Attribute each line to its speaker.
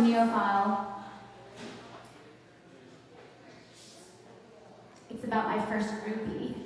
Speaker 1: Neophile. It's about my first groupie.